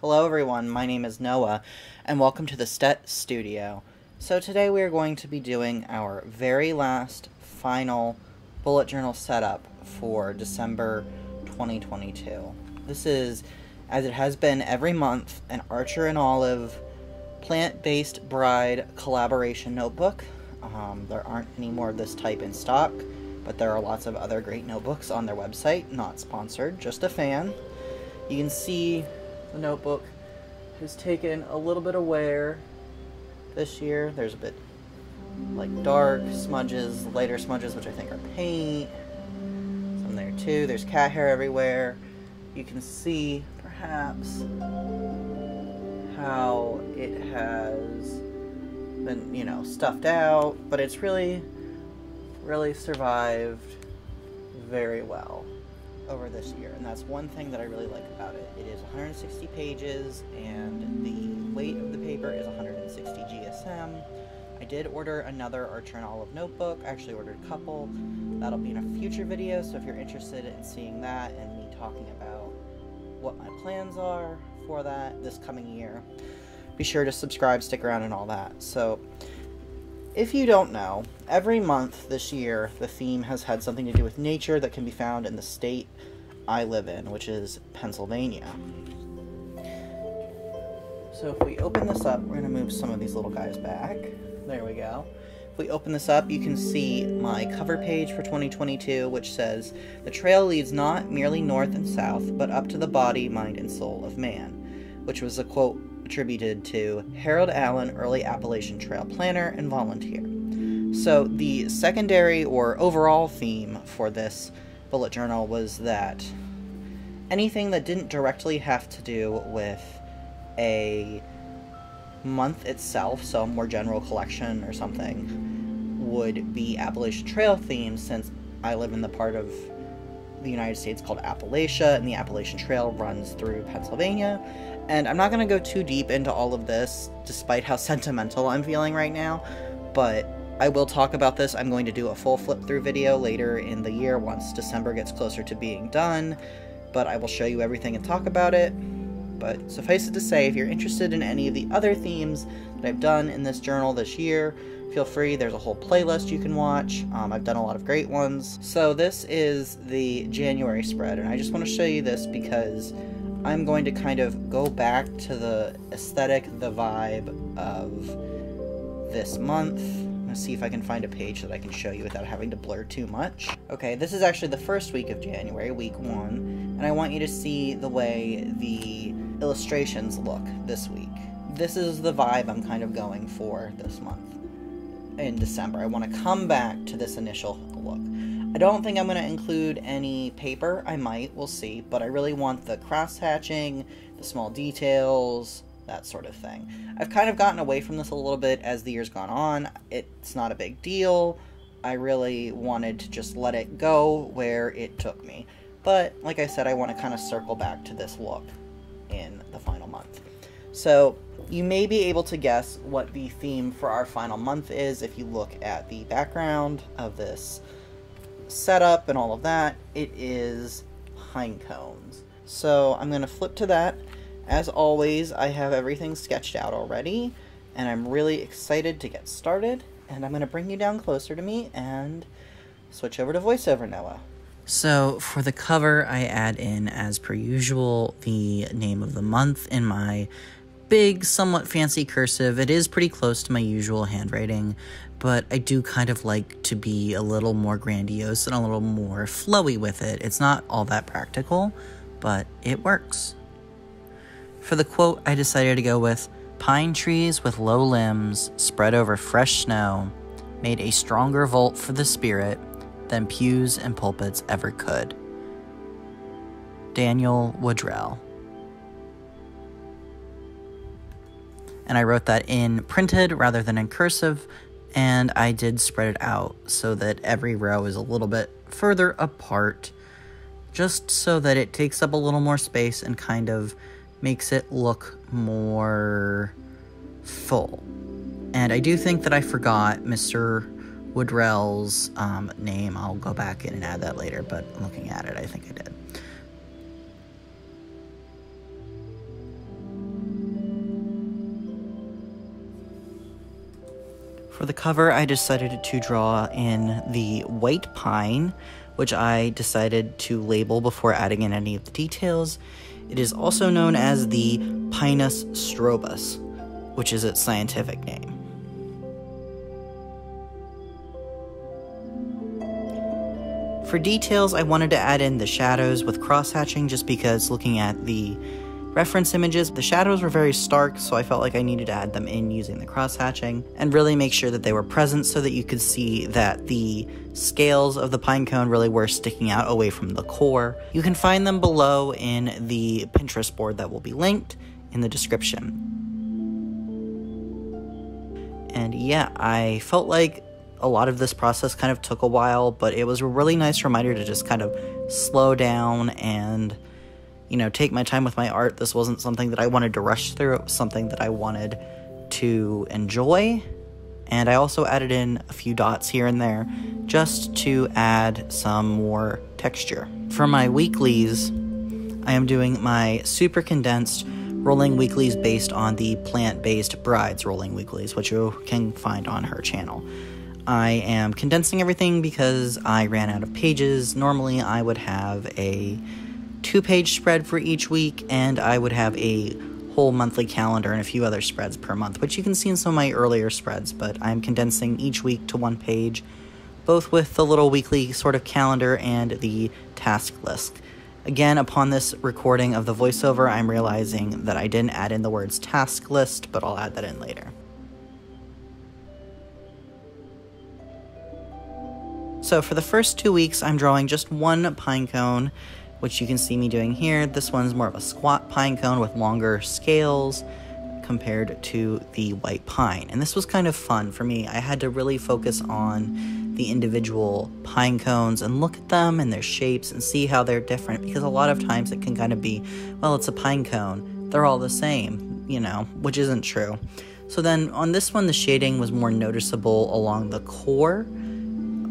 Hello everyone, my name is Noah, and welcome to the STET Studio. So today we are going to be doing our very last, final bullet journal setup for December 2022. This is, as it has been every month, an Archer and Olive plant-based bride collaboration notebook. Um, there aren't any more of this type in stock, but there are lots of other great notebooks on their website, not sponsored, just a fan. You can see the notebook has taken a little bit of wear this year. There's a bit like dark smudges, lighter smudges, which I think are paint. Some there too. There's cat hair everywhere. You can see perhaps how it has been, you know, stuffed out, but it's really, really survived very well over this year, and that's one thing that I really like about it. It is 160 pages, and the weight of the paper is 160 GSM. I did order another Archer and Olive notebook. I actually ordered a couple. That'll be in a future video, so if you're interested in seeing that and me talking about what my plans are for that this coming year, be sure to subscribe, stick around, and all that. So, if you don't know, every month this year, the theme has had something to do with nature that can be found in the state I live in, which is Pennsylvania. So if we open this up, we're going to move some of these little guys back. There we go. If we open this up, you can see my cover page for 2022, which says, The trail leads not merely north and south, but up to the body, mind, and soul of man, which was a quote attributed to Harold Allen, early Appalachian Trail planner and volunteer. So the secondary or overall theme for this bullet journal was that anything that didn't directly have to do with a month itself, so a more general collection or something, would be Appalachian Trail themed since I live in the part of the United States called Appalachia, and the Appalachian Trail runs through Pennsylvania. And I'm not going to go too deep into all of this, despite how sentimental I'm feeling right now, but I will talk about this. I'm going to do a full flip through video later in the year once December gets closer to being done, but I will show you everything and talk about it. But suffice it to say, if you're interested in any of the other themes that I've done in this journal this year, feel free. There's a whole playlist you can watch. Um, I've done a lot of great ones. So this is the January spread, and I just want to show you this because I'm going to kind of go back to the aesthetic, the vibe of this month Let's see if I can find a page that I can show you without having to blur too much. Okay, this is actually the first week of January, week one, and I want you to see the way the illustrations look this week. This is the vibe I'm kind of going for this month in December. I want to come back to this initial look. I don't think I'm going to include any paper. I might, we'll see, but I really want the cross hatching, the small details, that sort of thing. I've kind of gotten away from this a little bit as the years gone on. It's not a big deal. I really wanted to just let it go where it took me. But like I said, I want to kind of circle back to this look in the final month. So you may be able to guess what the theme for our final month is if you look at the background of this setup and all of that. It is pine cones. So I'm going to flip to that as always, I have everything sketched out already, and I'm really excited to get started, and I'm going to bring you down closer to me and switch over to voiceover Noah. So, for the cover, I add in, as per usual, the name of the month in my big, somewhat fancy cursive. It is pretty close to my usual handwriting, but I do kind of like to be a little more grandiose and a little more flowy with it. It's not all that practical, but it works. For the quote, I decided to go with Pine trees with low limbs spread over fresh snow made a stronger vault for the spirit than pews and pulpits ever could. Daniel Woodrell. And I wrote that in printed rather than in cursive, and I did spread it out so that every row is a little bit further apart, just so that it takes up a little more space and kind of makes it look more full. And I do think that I forgot Mr. Woodrell's um, name. I'll go back in and add that later, but looking at it, I think I did. For the cover, I decided to draw in the white pine, which I decided to label before adding in any of the details. It is also known as the Pinus strobus, which is its scientific name. For details, I wanted to add in the shadows with cross-hatching just because looking at the reference images, the shadows were very stark, so I felt like I needed to add them in using the cross-hatching and really make sure that they were present so that you could see that the scales of the pine cone really were sticking out away from the core. You can find them below in the Pinterest board that will be linked in the description. And yeah, I felt like a lot of this process kind of took a while, but it was a really nice reminder to just kind of slow down and, you know, take my time with my art. This wasn't something that I wanted to rush through, it was something that I wanted to enjoy. And I also added in a few dots here and there just to add some more texture. For my weeklies, I am doing my super condensed rolling weeklies based on the plant based brides rolling weeklies, which you can find on her channel. I am condensing everything because I ran out of pages. Normally, I would have a two page spread for each week, and I would have a whole monthly calendar and a few other spreads per month, which you can see in some of my earlier spreads. But I'm condensing each week to one page, both with the little weekly sort of calendar and the task list. Again, upon this recording of the voiceover, I'm realizing that I didn't add in the words task list, but I'll add that in later. So for the first two weeks, I'm drawing just one pine cone, which you can see me doing here. This one's more of a squat pine cone with longer scales compared to the white pine. And this was kind of fun for me. I had to really focus on the individual pine cones and look at them and their shapes and see how they're different because a lot of times it can kind of be, well, it's a pine cone. They're all the same, you know, which isn't true. So then on this one, the shading was more noticeable along the core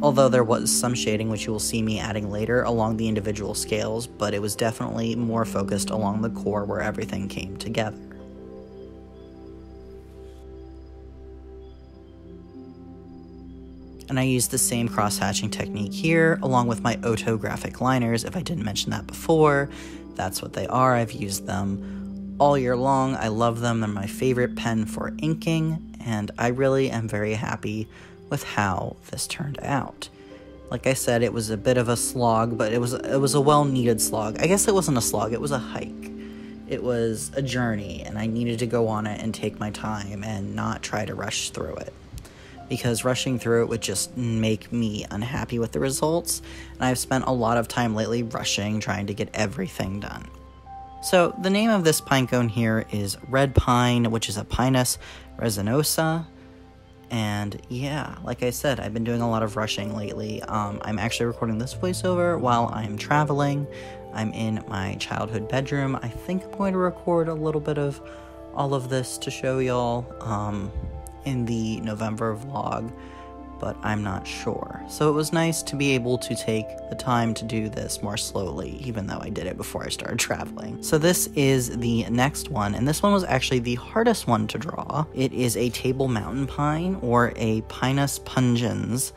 although there was some shading which you will see me adding later along the individual scales, but it was definitely more focused along the core where everything came together. And I used the same cross-hatching technique here, along with my OHTO graphic liners. If I didn't mention that before, that's what they are. I've used them all year long. I love them. They're my favorite pen for inking, and I really am very happy with how this turned out. Like I said, it was a bit of a slog, but it was it was a well-needed slog. I guess it wasn't a slog, it was a hike. It was a journey, and I needed to go on it and take my time and not try to rush through it. Because rushing through it would just make me unhappy with the results, and I've spent a lot of time lately rushing, trying to get everything done. So, the name of this pine cone here is red pine, which is a Pinus resinosa, and yeah, like I said, I've been doing a lot of rushing lately. Um, I'm actually recording this voiceover while I'm traveling. I'm in my childhood bedroom. I think I'm going to record a little bit of all of this to show y'all um, in the November vlog but I'm not sure. So it was nice to be able to take the time to do this more slowly, even though I did it before I started traveling. So this is the next one, and this one was actually the hardest one to draw. It is a table mountain pine, or a Pinus pungens,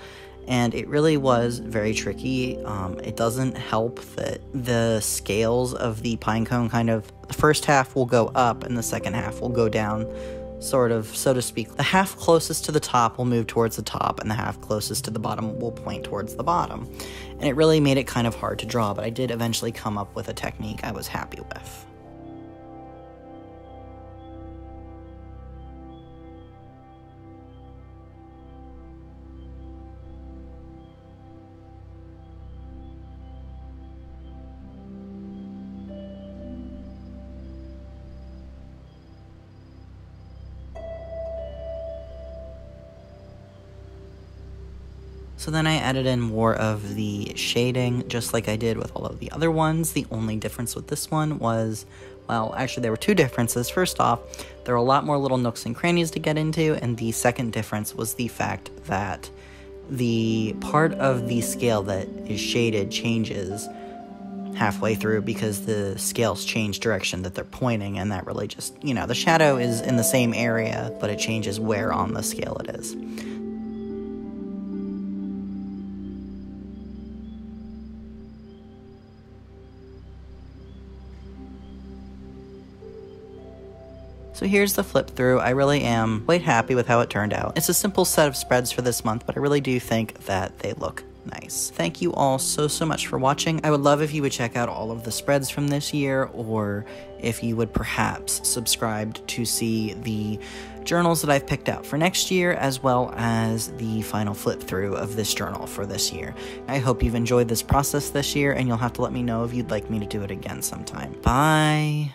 and it really was very tricky. Um, it doesn't help that the scales of the pine cone kind of, the first half will go up and the second half will go down sort of, so to speak. The half closest to the top will move towards the top, and the half closest to the bottom will point towards the bottom. And it really made it kind of hard to draw, but I did eventually come up with a technique I was happy with. So then I added in more of the shading, just like I did with all of the other ones. The only difference with this one was, well, actually there were two differences. First off, there are a lot more little nooks and crannies to get into, and the second difference was the fact that the part of the scale that is shaded changes halfway through because the scales change direction that they're pointing and that really just you know the shadow is in the same area but it changes where on the scale it is So here's the flip through. I really am quite happy with how it turned out. It's a simple set of spreads for this month, but I really do think that they look nice. Thank you all so, so much for watching. I would love if you would check out all of the spreads from this year, or if you would perhaps subscribe to see the journals that I've picked out for next year, as well as the final flip through of this journal for this year. I hope you've enjoyed this process this year, and you'll have to let me know if you'd like me to do it again sometime. Bye!